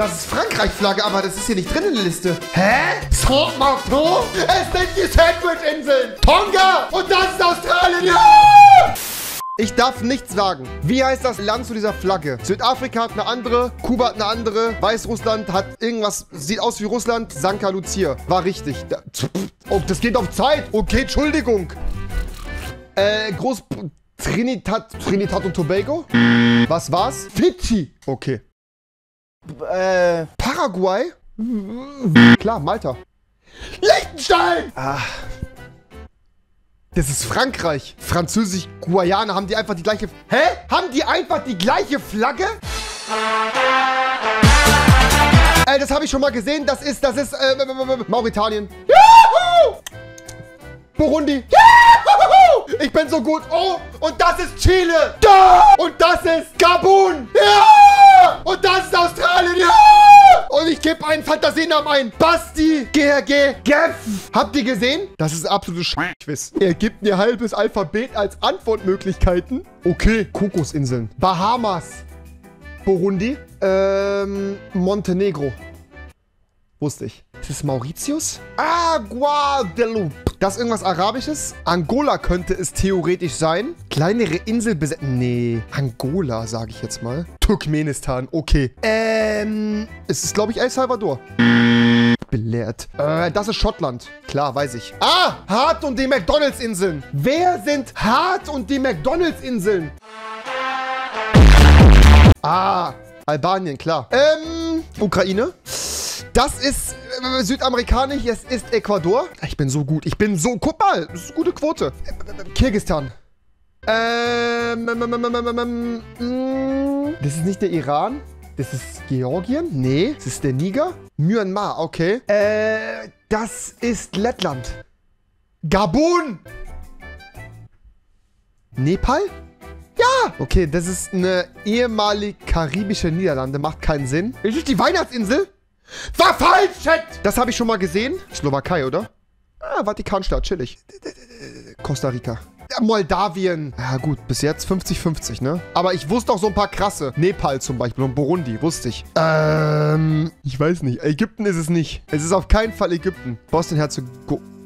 Das ist Frankreich-Flagge, aber das ist hier nicht drin in der Liste. Hä? Saint-Martin? Es sind die Sandwich-Inseln. Tonga. Und das ist Australien. Ja! Ich darf nichts sagen. Wie heißt das Land zu dieser Flagge? Südafrika hat eine andere, Kuba hat eine andere, Weißrussland hat irgendwas, sieht aus wie Russland, Sanka Lucia. War richtig. Da, oh, das geht auf Zeit. Okay, Entschuldigung. Äh, Groß... Trinidad, Trinidad und Tobago? Was war's? Fidschi. Okay. Äh, Paraguay? Klar, Malta. Liechtenstein! Ah. Das ist Frankreich. Französisch, Guayana, haben die einfach die gleiche... Hä? Haben die einfach die gleiche Flagge? Ey, das habe ich schon mal gesehen. Das ist, das ist, äh, Mauretanien. Juhu! Burundi. Juhu! Ich bin so gut. Oh, und das ist Chile. Da! Und das ist Gabun. Ja! Und das ist Australien. Ja! Und ich gebe einen Fantasienamen ein. Basti GRG Geff. Habt ihr gesehen? Das ist absolute Scheißquiz. Er gibt mir halbes Alphabet als Antwortmöglichkeiten. Okay. Kokosinseln. Bahamas. Burundi. Ähm, Montenegro. Wusste ich. Ist es Mauritius? Ah, Guadeloupe. Das ist irgendwas Arabisches? Angola könnte es theoretisch sein. Kleinere Insel besetzen. Nee, Angola, sage ich jetzt mal. Turkmenistan, okay. Ähm, es ist, glaube ich, El Salvador. Belehrt. Äh, das ist Schottland. Klar, weiß ich. Ah, Hart und die McDonalds-Inseln. Wer sind Hart und die McDonalds-Inseln? Ah, Albanien, klar. Ähm, Ukraine. Das ist südamerikanisch, es ist Ecuador. Ich bin so gut, ich bin so... Guck mal, das ist eine gute Quote. Kirgistan. Ähm, das ist nicht der Iran. Das ist Georgien? Nee. Das ist der Niger? Myanmar, okay. Äh, das ist Lettland. Gabun! Nepal? Ja! Okay, das ist eine ehemalige karibische Niederlande. Macht keinen Sinn. Ist das die Weihnachtsinsel? War falsch, Chat! Das habe ich schon mal gesehen. Slowakei, oder? Ah, Vatikanstaat, chillig. Costa Rica. Moldawien. Ja gut, bis jetzt 50-50, ne? Aber ich wusste auch so ein paar krasse. Nepal zum Beispiel und Burundi, wusste ich. Ähm, ich weiß nicht. Ägypten ist es nicht. Es ist auf keinen Fall Ägypten. Bosnien-Herzegowina.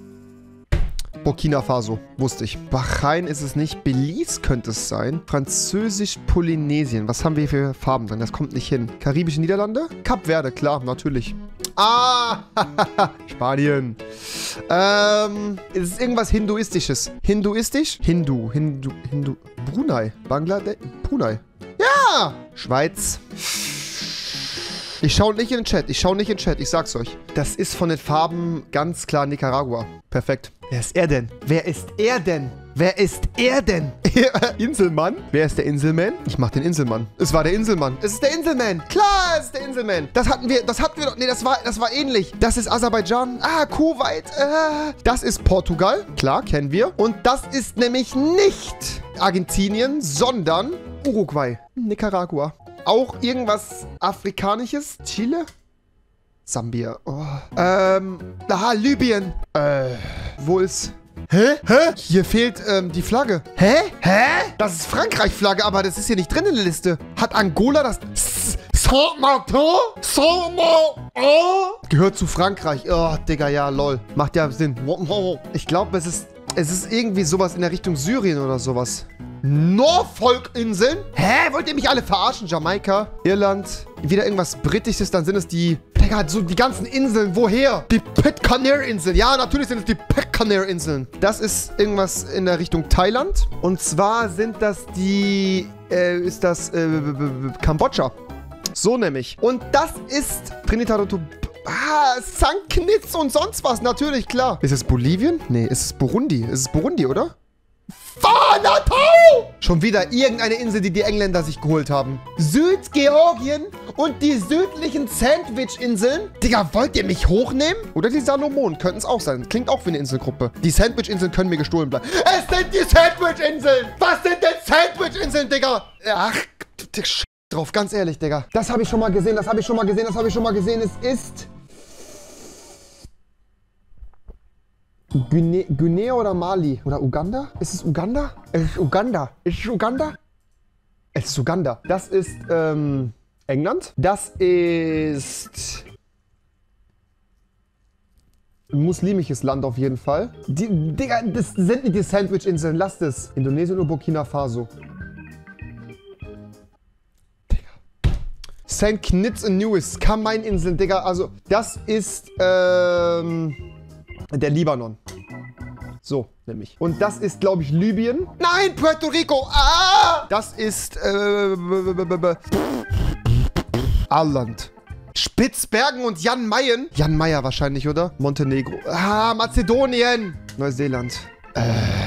Burkina Faso, wusste ich. Bahrain ist es nicht. Belize könnte es sein. Französisch-Polynesien. Was haben wir für Farben drin? Das kommt nicht hin. Karibische Niederlande? Kap Verde, klar, natürlich. Ah, Spanien. Ähm, ist es irgendwas Hinduistisches? Hinduistisch? Hindu, Hindu, Hindu. Brunei. Bangladesch. Brunei. Ja! Schweiz. Ich schaue nicht in den Chat. Ich schaue nicht in den Chat. Ich sag's euch. Das ist von den Farben ganz klar Nicaragua. Perfekt. Wer ist er denn? Wer ist er denn? Wer ist er denn? Inselmann? Wer ist der Inselmann? Ich mach den Inselmann. Es war der Inselmann. Es ist der Inselmann. Klar, es ist der Inselmann. Das hatten wir, das hatten wir doch. Nee, das war, das war ähnlich. Das ist Aserbaidschan. Ah, Kuwait. Äh, das ist Portugal. Klar, kennen wir. Und das ist nämlich nicht Argentinien, sondern Uruguay. Nicaragua auch irgendwas Afrikanisches? Chile? Sambia. Oh. Ähm, aha, Libyen. Äh, wo ist... Hä? Hä? Hier fehlt ähm, die Flagge. Hä? Hä? Das ist Frankreich-Flagge, aber das ist hier nicht drin in der Liste. Hat Angola das... Saint-Martin? Saint-Martin? Gehört zu Frankreich. Oh, Digga, ja, lol. Macht ja Sinn. Ich glaube, es ist... Es ist irgendwie sowas in der Richtung Syrien oder sowas. Norfolk-Inseln? Hä? Wollt ihr mich alle verarschen? Jamaika, Irland, wieder irgendwas Britisches, dann sind es die... Digga, so die ganzen Inseln, woher? Die Pitcairn-Inseln. Ja, natürlich sind es die Pitcairn-Inseln. Das ist irgendwas in der Richtung Thailand. Und zwar sind das die... Äh, ist das... Äh, Kambodscha. So nämlich. Und das ist Trinidad und Tobago. Ah, St. Knitz und sonst was, natürlich, klar. Ist es Bolivien? Nee, ist es Burundi? Ist es Burundi, oder? Fanatau! Schon wieder irgendeine Insel, die die Engländer sich geholt haben. Südgeorgien und die südlichen Sandwich-Inseln? Digga, wollt ihr mich hochnehmen? Oder die Salomonen könnten es auch sein. Klingt auch wie eine Inselgruppe. Die Sandwich-Inseln können mir gestohlen bleiben. Es sind die Sandwich-Inseln! Was sind denn Sandwich-Inseln, Digga? Ach, drauf, ganz ehrlich, Digga. Das habe ich schon mal gesehen, das habe ich schon mal gesehen, das habe ich schon mal gesehen. Es ist... Guinea, Guinea oder Mali? Oder Uganda? Ist es Uganda? Es ist Uganda. Ist es Uganda? Es ist Uganda. Das ist, ähm, England. Das ist ein muslimisches Land auf jeden Fall. Die, Digga, das sind nicht die Sandwich-Inseln. Lasst es. Indonesien oder Burkina Faso. St. Kitts und Nevis. Kamein-Inseln, Digga. Also, das ist, ähm, der Libanon. So, nämlich. Und das ist, glaube ich, Libyen. Nein, Puerto Rico. Ah! Das ist, äh, Irland. Spitzbergen und Jan Mayen. Jan Meyer wahrscheinlich, oder? Montenegro. Ah, Mazedonien. Neuseeland. Äh.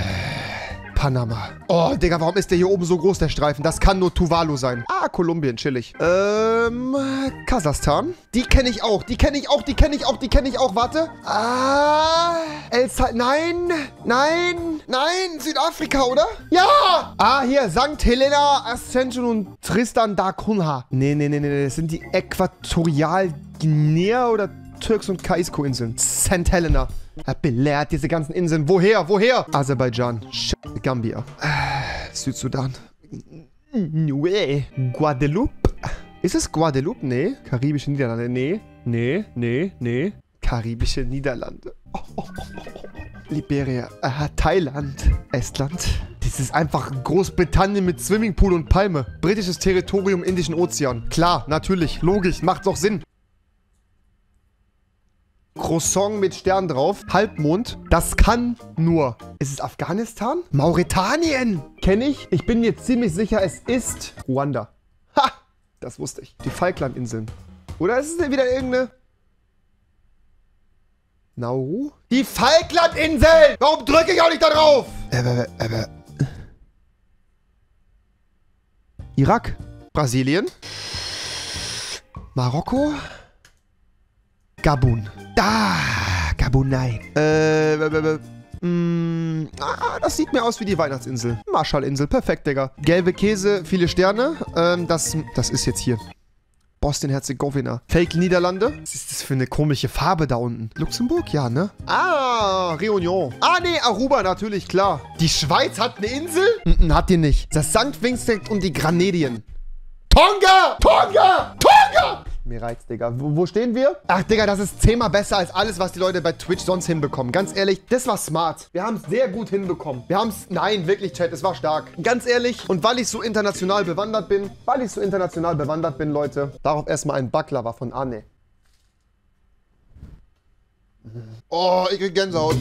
Panama. Oh, Digga, warum ist der hier oben so groß, der Streifen? Das kann nur Tuvalu sein. Ah, Kolumbien, chillig. Ähm, Kasachstan. Die kenne ich auch, die kenne ich auch, die kenne ich auch, die kenne ich auch. Warte. Ah, El Sal Nein, nein, nein, Südafrika, oder? Ja! Ah, hier, St. Helena, Ascension und Tristan da Cunha. Nee, nee, nee, nee, das sind die Äquatorialguinea oder Türks und Kaisko-Inseln. St. Helena. Er belehrt diese ganzen Inseln. Woher? Woher? Aserbaidschan. Sch Gambia. Äh, Südsudan. Nee. Guadeloupe. Ist es Guadeloupe? Nee. Karibische Niederlande? Nee. Nee, nee, nee. Karibische Niederlande. Liberia. Äh, Thailand. Estland. Das ist einfach Großbritannien mit Swimmingpool und Palme. Britisches Territorium, Indischen Ozean. Klar, natürlich, logisch, macht doch Sinn. Croissant mit Stern drauf. Halbmond. Das kann nur. Ist es Afghanistan? Mauretanien. Kenne ich. Ich bin mir ziemlich sicher, es ist Ruanda. Ha! Das wusste ich. Die Falklandinseln. Oder ist es wieder irgendeine... Nauru? Die Falklandinseln! Warum drücke ich auch nicht da drauf? Äh, äh, äh, äh. Irak? Brasilien? Marokko? Gabun. Da, Gabunai. Äh, äh, äh, ah, das sieht mir aus wie die Weihnachtsinsel. Marshallinsel, perfekt, Digga. Gelbe Käse, viele Sterne. Ähm, das, das ist jetzt hier. Bosnien-Herzegowina. Fake Niederlande. Was ist das für eine komische Farbe da unten? Luxemburg? Ja, ne? Ah, Réunion. Ah, nee, Aruba, natürlich, klar. Die Schweiz hat eine Insel? N -n, hat die nicht. Das St. Vincent und die Granadien. Tonga! Tonga! Tonga! Mir reizt, Digga. Wo, wo, stehen wir? Ach, Digga, das ist zehnmal besser als alles, was die Leute bei Twitch sonst hinbekommen. Ganz ehrlich, das war smart. Wir haben es sehr gut hinbekommen. Wir haben es... Nein, wirklich, Chat, es war stark. Ganz ehrlich, und weil ich so international bewandert bin, weil ich so international bewandert bin, Leute, darauf erstmal ein Baklava von Anne. Oh, ich krieg Gänsehaut.